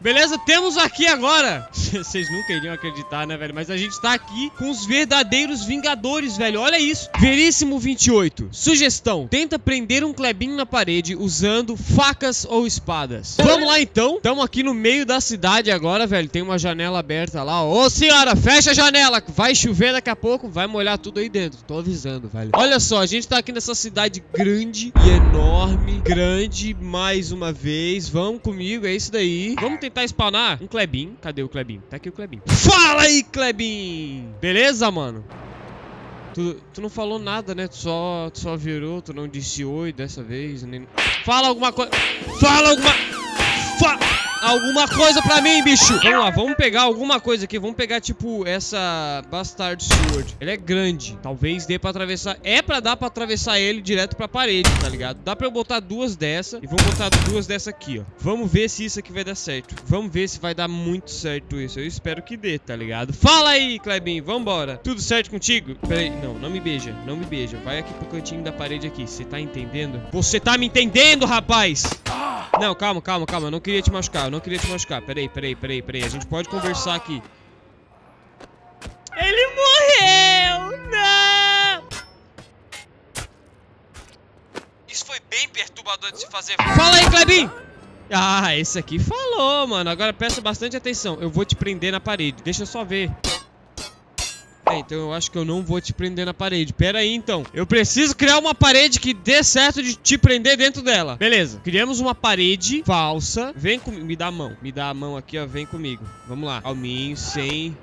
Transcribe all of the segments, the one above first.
Beleza? Temos aqui agora. Vocês nunca iriam acreditar, né, velho? Mas a gente tá aqui com os verdadeiros vingadores, velho. Olha isso. Veríssimo 28. Sugestão. Tenta prender um Clebinho na parede usando facas ou espadas. Vamos lá, então. Tamo aqui no meio da cidade agora, velho. Tem uma janela aberta lá. Ô, senhora, fecha a janela. Vai chover daqui a pouco. Vai molhar tudo aí dentro. Tô avisando, velho. Olha só, a gente tá aqui nessa cidade grande e enorme. Grande, mais uma vez. Vamos comigo, é isso daí. Vamos tentar spawnar um Klebin. Cadê o Klebin? Tá aqui o Klebin. Fala aí, Klebin! Beleza, mano? Tu, tu não falou nada, né? Tu só, tu só virou, tu não disse oi dessa vez. Nem... Fala alguma coisa. Fala alguma. Fala alguma coisa pra mim, bicho. Vamos lá, vamos pegar alguma coisa aqui. Vamos pegar, tipo, essa Bastard Sword. Ele é grande. Talvez dê pra atravessar. É pra dar pra atravessar ele direto pra parede, tá ligado? Dá pra eu botar duas dessa e vou botar duas dessa aqui, ó. Vamos ver se isso aqui vai dar certo. Vamos ver se vai dar muito certo isso. Eu espero que dê, tá ligado? Fala aí, Klebin. Vambora. Tudo certo contigo? Pera aí. Não, não me beija. Não me beija. Vai aqui pro cantinho da parede aqui. Você tá entendendo? Você tá me entendendo, rapaz? Não, calma, calma, calma. Eu não queria te machucar. Eu não queria te machucar. Peraí, peraí, peraí, peraí. A gente pode conversar aqui. Ele morreu! Não! Isso foi bem perturbador de se fazer. Fala aí, Klebin! Ah, esse aqui falou, mano. Agora presta bastante atenção. Eu vou te prender na parede. Deixa eu só ver. É, então eu acho que eu não vou te prender na parede. Pera aí, então. Eu preciso criar uma parede que dê certo de te prender dentro dela. Beleza. Criamos uma parede falsa. Vem comigo. Me dá a mão. Me dá a mão aqui, ó. Vem comigo. Vamos lá. Calminho, sem...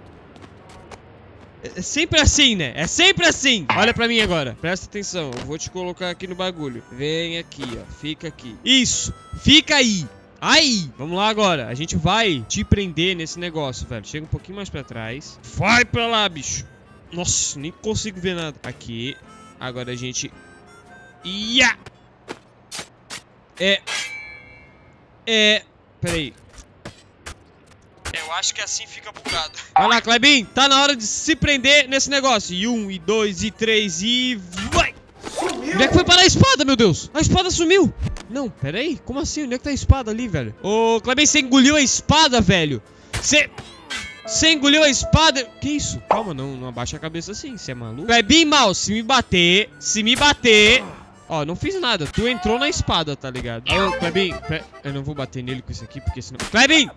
É, é sempre assim, né? É sempre assim. Olha pra mim agora. Presta atenção. Eu vou te colocar aqui no bagulho. Vem aqui, ó. Fica aqui. Isso. Fica aí. Aí, vamos lá agora. A gente vai te prender nesse negócio, velho. Chega um pouquinho mais pra trás. Vai pra lá, bicho. Nossa, nem consigo ver nada. Aqui. Agora a gente... Ia! É... É... Peraí. Eu acho que assim fica bugado. Vai lá, Klebin. Tá na hora de se prender nesse negócio. E um, e dois, e três, e... Vai! Sumiu! Onde é que foi parar a espada, meu Deus? A espada sumiu! Não, peraí. Como assim? Onde é que tá a espada ali, velho? Ô, Klebin, você engoliu a espada, velho. Você... Você engoliu a espada. Que isso? Calma, não, não abaixa a cabeça assim, você é maluco. É bem mal, se me bater, se me bater... Ó, não fiz nada. Tu entrou na espada, tá ligado? Ô, Klebin, eu não vou bater nele com isso aqui, porque senão... Klebin!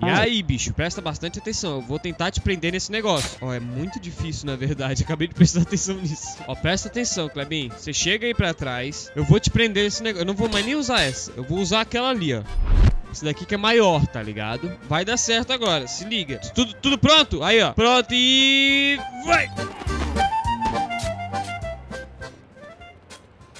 E aí, bicho, presta bastante atenção. Eu vou tentar te prender nesse negócio. Ó, é muito difícil, na verdade. Acabei de prestar atenção nisso. Ó, presta atenção, Klebin. Você chega aí pra trás. Eu vou te prender nesse negócio. Eu não vou mais nem usar essa. Eu vou usar aquela ali, ó. Esse daqui que é maior, tá ligado? Vai dar certo agora, se liga. Tudo, tudo pronto? Aí, ó. Pronto e... Vai!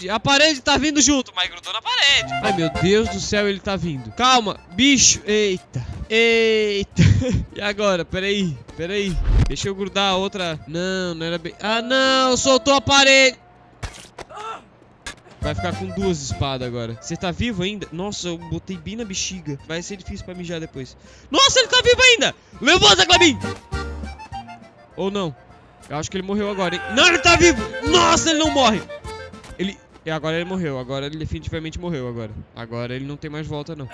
A parede tá vindo junto, mas grudou na parede. Ai, meu Deus do céu, ele tá vindo. Calma, bicho. Eita. Eita. E agora? Peraí, peraí. Deixa eu grudar a outra. Não, não era bem... Ah, não. Soltou a parede. Vai ficar com duas espadas agora. Você tá vivo ainda? Nossa, eu botei bem na bexiga. Vai ser difícil pra mijar depois. Nossa, ele tá vivo ainda! Levanta, Clebin! Ou não? Eu acho que ele morreu agora, hein? Não, ele tá vivo! Nossa, ele não morre! Ele... E agora ele morreu. Agora ele definitivamente morreu agora. Agora ele não tem mais volta, não.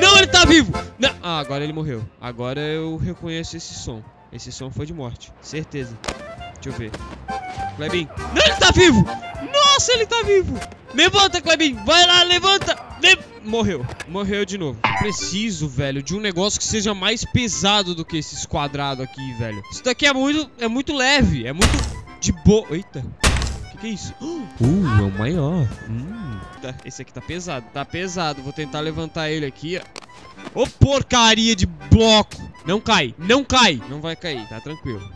Não, ele tá vivo! Não. Ah, agora ele morreu. Agora eu reconheço esse som. Esse som foi de morte. Certeza. Deixa eu ver. Clebin. Não, ele tá vivo! Nossa, ele tá vivo! Levanta, Clebin! Vai lá, levanta! Le... Morreu. Morreu de novo. Preciso, velho, de um negócio que seja mais pesado do que esses quadrados aqui, velho. Isso daqui é muito, é muito leve. É muito de boa. Eita. O que, que é isso? Uh, é o maior. Hum. Esse aqui tá pesado. Tá pesado. Vou tentar levantar ele aqui, ó. Ô, porcaria de bloco. Não cai. Não cai. Não vai cair. Tá tranquilo.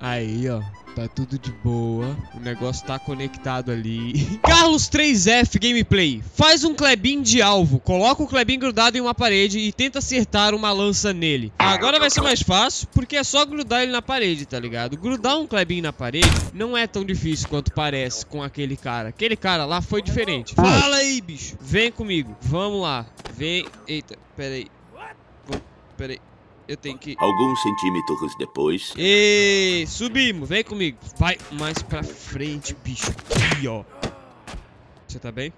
Aí, ó. Tá tudo de boa. O negócio tá conectado ali. Carlos 3F Gameplay. Faz um Klebin de alvo. Coloca o Klebin grudado em uma parede e tenta acertar uma lança nele. Agora vai ser mais fácil, porque é só grudar ele na parede, tá ligado? Grudar um Klebin na parede não é tão difícil quanto parece com aquele cara. Aquele cara lá foi diferente. Fala aí, bicho. Vem comigo. Vamos lá. Vem. Eita, peraí. Peraí. Eu tenho que... Alguns centímetros depois... E subimos, vem comigo. Vai mais pra frente, bicho. Aqui, ó. Você tá bem?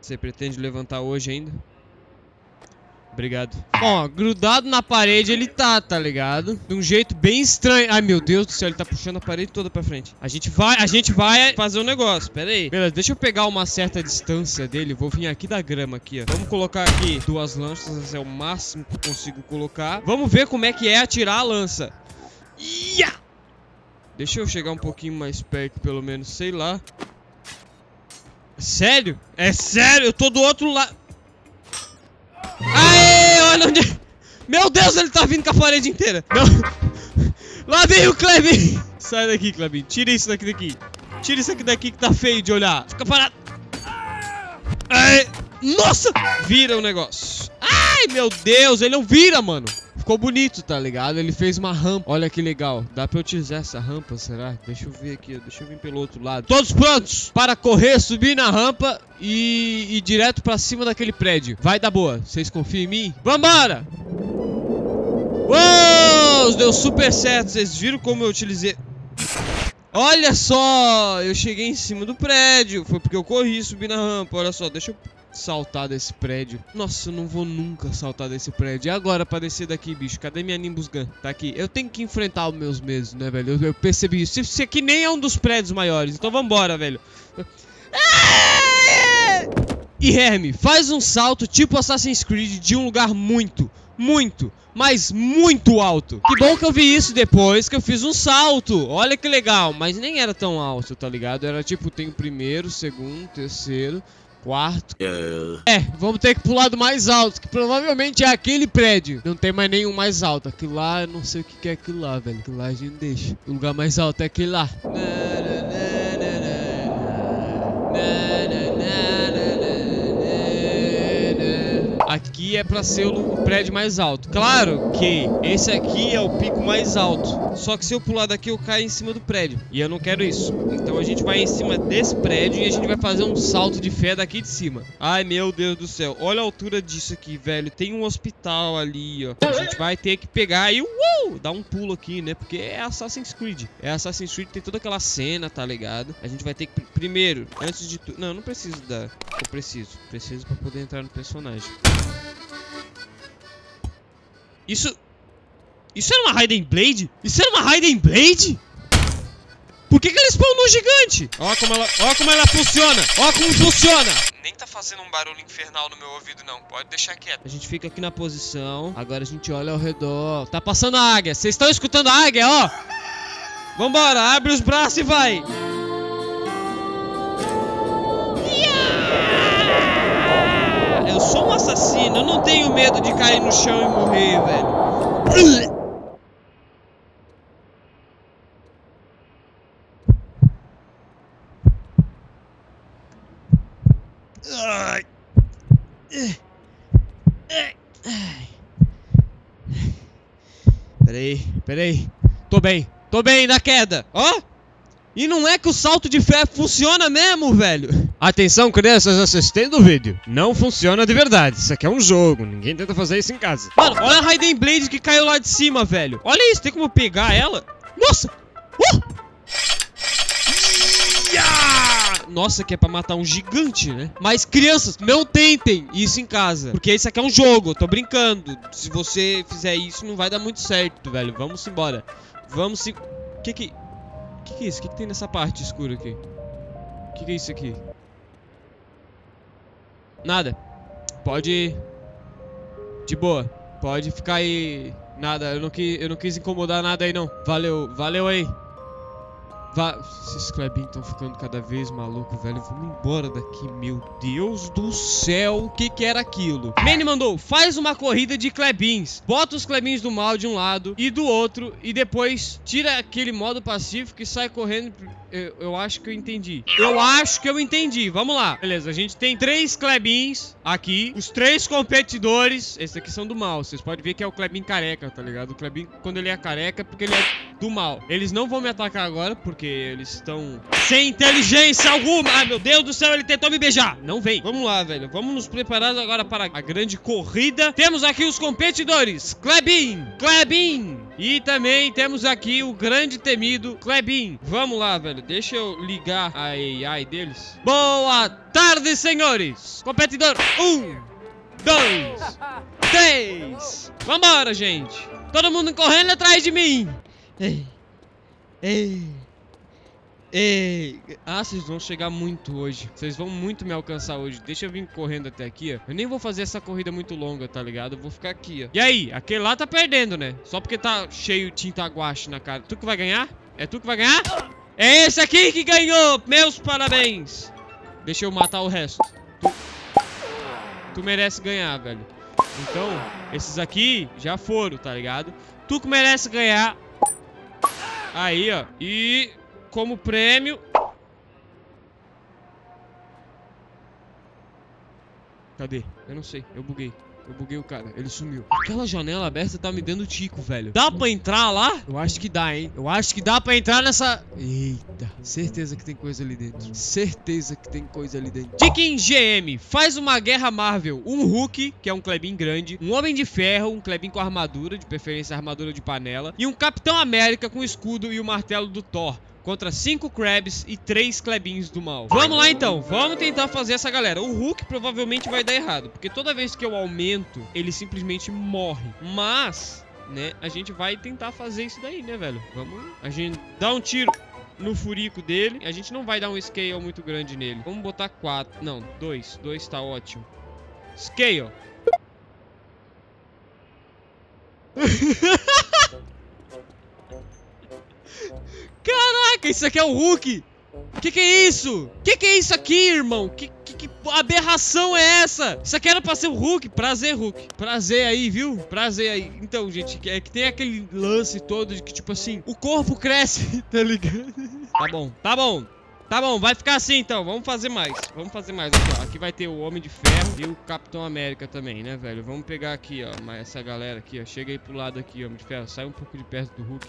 Você pretende levantar hoje ainda? Obrigado. Ó, grudado na parede ele tá, tá ligado? De um jeito bem estranho. Ai, meu Deus do céu, ele tá puxando a parede toda pra frente. A gente vai, a gente vai fazer um negócio. Pera aí. Beleza, deixa eu pegar uma certa distância dele. Vou vir aqui da grama aqui, ó. Vamos colocar aqui duas lanças. É o máximo que eu consigo colocar. Vamos ver como é que é atirar a lança. Ia! Deixa eu chegar um pouquinho mais perto, pelo menos. Sei lá. Sério? É sério? Eu tô do outro lado. Meu Deus, ele tá vindo com a parede inteira. Não. Lá vem o Clebin. Sai daqui, Clebin. Tira isso daqui daqui. Tira isso aqui daqui que tá feio de olhar. Fica parado. Aê. Nossa! Vira o negócio. Ai, meu Deus, ele não vira, mano. Ficou bonito, tá ligado? Ele fez uma rampa. Olha que legal. Dá pra utilizar essa rampa, será? Deixa eu ver aqui. Deixa eu vir pelo outro lado. Todos prontos para correr, subir na rampa e ir direto pra cima daquele prédio. Vai dar boa. Vocês confiam em mim? Vambora! Uou! Deu super certo. Vocês viram como eu utilizei... Olha só! Eu cheguei em cima do prédio. Foi porque eu corri e subi na rampa. Olha só, deixa eu saltar desse prédio. Nossa, eu não vou nunca saltar desse prédio. E agora pra descer daqui, bicho? Cadê minha Nimbus Gun? Tá aqui. Eu tenho que enfrentar os meus medos, né, velho? Eu, eu percebi isso. Esse aqui nem é um dos prédios maiores. Então vambora, velho. E Herme, faz um salto tipo Assassin's Creed de um lugar muito, muito, mas muito alto. Que bom que eu vi isso depois que eu fiz um salto. Olha que legal, mas nem era tão alto, tá ligado? Era tipo, tem o primeiro, segundo, terceiro, quarto. Uh, É, vamos ter que pular do mais alto, que provavelmente é aquele prédio. Não tem mais nenhum mais alto. Aquilo lá, eu não sei o que que é aquilo lá, velho. Aquilo lá a gente deixa. O lugar mais alto é aquele lá. É pra ser o prédio mais alto. Claro que esse aqui é o pico mais alto. Só que se eu pular daqui, eu caio em cima do prédio. E eu não quero isso. Então a gente vai em cima desse prédio e a gente vai fazer um salto de fé daqui de cima. Ai, meu Deus do céu. Olha a altura disso aqui, velho. Tem um hospital ali, ó. A gente vai ter que pegar e uh, dar um pulo aqui, né? Porque é Assassin's Creed. É Assassin's Creed, tem toda aquela cena, tá ligado? A gente vai ter que, primeiro, antes de tudo... Não, não preciso da... Eu preciso. Preciso pra poder entrar no personagem. Isso... Isso era uma Raiden Blade? Isso era uma Raiden Blade? Por que, que ela spawnou gigante? Ó como ela, ó como ela funciona. Ó como funciona. Nem tá fazendo um barulho infernal no meu ouvido, não. Pode deixar quieto. A gente fica aqui na posição. Agora a gente olha ao redor. Tá passando a águia. Vocês estão escutando a águia, ó? Vambora, abre os braços e vai. Sou um assassino. Eu não tenho medo de cair no chão e morrer, velho. Peraí, peraí. Tô bem, tô bem na queda, ó. E não é que o salto de fé funciona mesmo, velho. Atenção, crianças assistindo o vídeo. Não funciona de verdade. Isso aqui é um jogo. Ninguém tenta fazer isso em casa. Mano, olha a Raiden Blade que caiu lá de cima, velho. Olha isso, tem como pegar ela? Nossa! Uh! Nossa, que é pra matar um gigante, né? Mas crianças, não tentem isso em casa. Porque isso aqui é um jogo, eu tô brincando. Se você fizer isso, não vai dar muito certo, velho. Vamos embora. Vamos se... Que que... Que que é isso? Que, que tem nessa parte escura aqui? Que, que é isso aqui? Nada. Pode. De boa. Pode ficar aí. Nada, eu não, quis, eu não quis incomodar nada aí não. Valeu, valeu aí. Va Esses Klebin estão ficando cada vez maluco, velho. Vamos embora daqui, meu Deus do céu. O que que era aquilo? Manny mandou, faz uma corrida de Klebins. Bota os Klebins do mal de um lado e do outro. E depois tira aquele modo pacífico e sai correndo. Eu, eu acho que eu entendi. Eu acho que eu entendi. Vamos lá. Beleza, a gente tem três Klebins aqui. Os três competidores. Esses aqui são do mal. Vocês podem ver que é o Klebin careca, tá ligado? O Klebin, quando ele é careca, é porque ele é do mal. Eles não vão me atacar agora, porque eles estão sem inteligência alguma. Ai, meu Deus do céu, ele tentou me beijar. Não vem. Vamos lá, velho. Vamos nos preparar agora para a grande corrida. Temos aqui os competidores. Klebin. Klebin. E também temos aqui o grande temido Klebin. Vamos lá, velho. Deixa eu ligar a AI deles. Boa tarde, senhores. Competidor. Um, dois, três. três. Vambora, gente. Todo mundo correndo atrás de mim. Ei. Ei. Ei. Ah, vocês vão chegar muito hoje. Vocês vão muito me alcançar hoje. Deixa eu vir correndo até aqui, ó. Eu nem vou fazer essa corrida muito longa, tá ligado? Eu vou ficar aqui, ó. E aí? Aquele lá tá perdendo, né? Só porque tá cheio de tinta guache na cara. Tu que vai ganhar? É tu que vai ganhar? É esse aqui que ganhou! Meus parabéns! Deixa eu matar o resto. Tu, tu merece ganhar, velho. Então, esses aqui já foram, tá ligado? Tu que merece ganhar. Aí, ó. E como prêmio... Cadê? Eu não sei. Eu buguei. Eu buguei o cara, ele sumiu. Aquela janela aberta tá me dando tico, velho. Dá pra entrar lá? Eu acho que dá, hein? Eu acho que dá pra entrar nessa... Eita, certeza que tem coisa ali dentro. Certeza que tem coisa ali dentro. Em GM, faz uma guerra Marvel. Um Hulk, que é um Klebin grande. Um Homem de Ferro, um Klebin com armadura, de preferência armadura de panela. E um Capitão América com escudo e o martelo do Thor contra 5 Krabs e 3 Klebins do mal. Vamos lá então, vamos tentar fazer essa galera. O Hulk provavelmente vai dar errado, porque toda vez que eu aumento, ele simplesmente morre. Mas, né, a gente vai tentar fazer isso daí, né, velho? Vamos, a gente dá um tiro no furico dele. A gente não vai dar um scale muito grande nele. Vamos botar 4, não, 2, 2 tá ótimo. Scale. Caraca, isso aqui é o Hulk! Que que é isso? Que que é isso aqui, irmão? Que, que, que, aberração é essa? Isso aqui era pra ser o Hulk. Prazer, Hulk. Prazer aí, viu? Prazer aí. Então, gente, é que tem aquele lance todo de que, tipo assim, o corpo cresce, tá ligado? Tá bom, tá bom. Tá bom, vai ficar assim então, vamos fazer mais Vamos fazer mais aqui, ó, aqui vai ter o Homem de Ferro E o Capitão América também, né, velho Vamos pegar aqui, ó, essa galera aqui, ó Chega aí pro lado aqui, Homem de Ferro Sai um pouco de perto do Hulk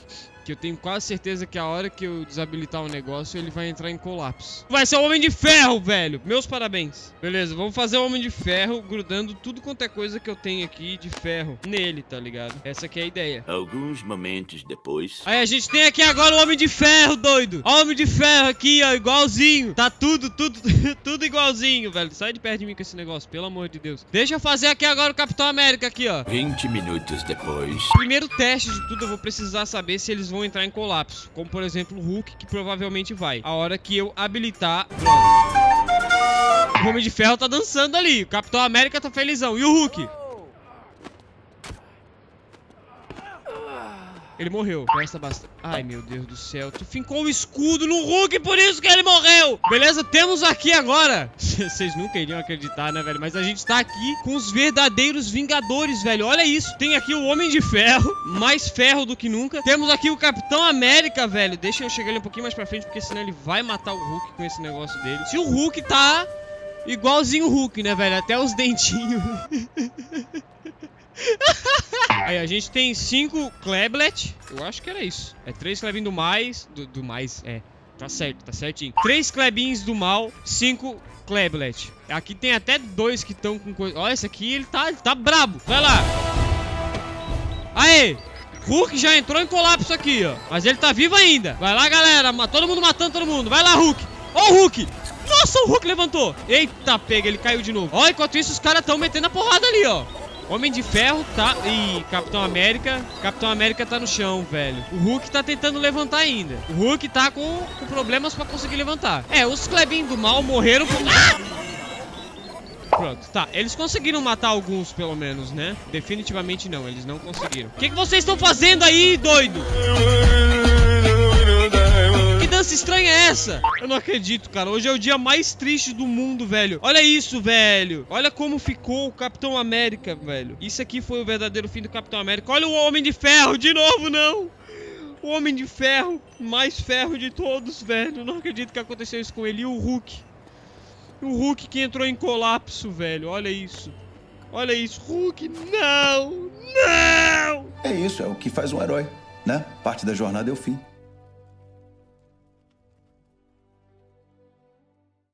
que eu tenho quase certeza que a hora que eu desabilitar o negócio, ele vai entrar em colapso. Vai ser o Homem de Ferro, velho! Meus parabéns. Beleza, vamos fazer o Homem de Ferro grudando tudo quanto é coisa que eu tenho aqui de ferro nele, tá ligado? Essa aqui é a ideia. Alguns momentos depois... Aí a gente tem aqui agora o Homem de Ferro, doido! Ó, o Homem de Ferro aqui, ó, igualzinho. Tá tudo, tudo, tudo igualzinho, velho. Sai de perto de mim com esse negócio, pelo amor de Deus. Deixa eu fazer aqui agora o Capitão América aqui, ó. 20 minutos depois... Primeiro teste de tudo, eu vou precisar saber se eles vão vão entrar em colapso. Como, por exemplo, o Hulk, que provavelmente vai. A hora que eu habilitar... O Homem de Ferro tá dançando ali. O Capitão América tá felizão. E o Hulk? Ele morreu. Presta bastante. Ai, meu Deus do céu. Tu fincou o escudo no Hulk, por isso que ele morreu. Beleza? Temos aqui agora. Vocês nunca iriam acreditar, né, velho? Mas a gente tá aqui com os verdadeiros Vingadores, velho. Olha isso. Tem aqui o Homem de Ferro. Mais ferro do que nunca. Temos aqui o Capitão América, velho. Deixa eu chegar ali um pouquinho mais pra frente, porque senão ele vai matar o Hulk com esse negócio dele. Se o Hulk tá igualzinho o Hulk, né, velho? Até os dentinhos. Aí, a gente tem cinco Kleblet. Eu acho que era isso. É três Klebin do mais. Do, do, mais, é. Tá certo, tá certinho. Três Klebins do mal, cinco Kleblet. Aqui tem até dois que estão com coisa. Olha, esse aqui, ele tá, tá brabo. Vai lá. Aê! Hulk já entrou em colapso aqui, ó. Mas ele tá vivo ainda. Vai lá, galera. Todo mundo matando todo mundo. Vai lá, Hulk. Ó o Hulk. Nossa, o Hulk levantou. Eita, pega. Ele caiu de novo. Ó, enquanto isso, os caras estão metendo a porrada ali, ó. Homem de Ferro tá... Ih, Capitão América. Capitão América tá no chão, velho. O Hulk tá tentando levantar ainda. O Hulk tá com, com problemas pra conseguir levantar. É, os Klebin do mal morreram por... Ah! Pronto, tá. Eles conseguiram matar alguns, pelo menos, né? Definitivamente não, eles não conseguiram. O que, que vocês estão fazendo aí, doido? Dança estranha é essa? Eu não acredito, cara. Hoje é o dia mais triste do mundo, velho. Olha isso, velho. Olha como ficou o Capitão América, velho. Isso aqui foi o verdadeiro fim do Capitão América. Olha o Homem de Ferro de novo, não. O Homem de Ferro, mais ferro de todos, velho. Não acredito que aconteceu isso com ele. E o Hulk. O Hulk que entrou em colapso, velho. Olha isso. Olha isso. Hulk, não! Não! É isso, é o que faz um herói, né? Parte da jornada é o fim.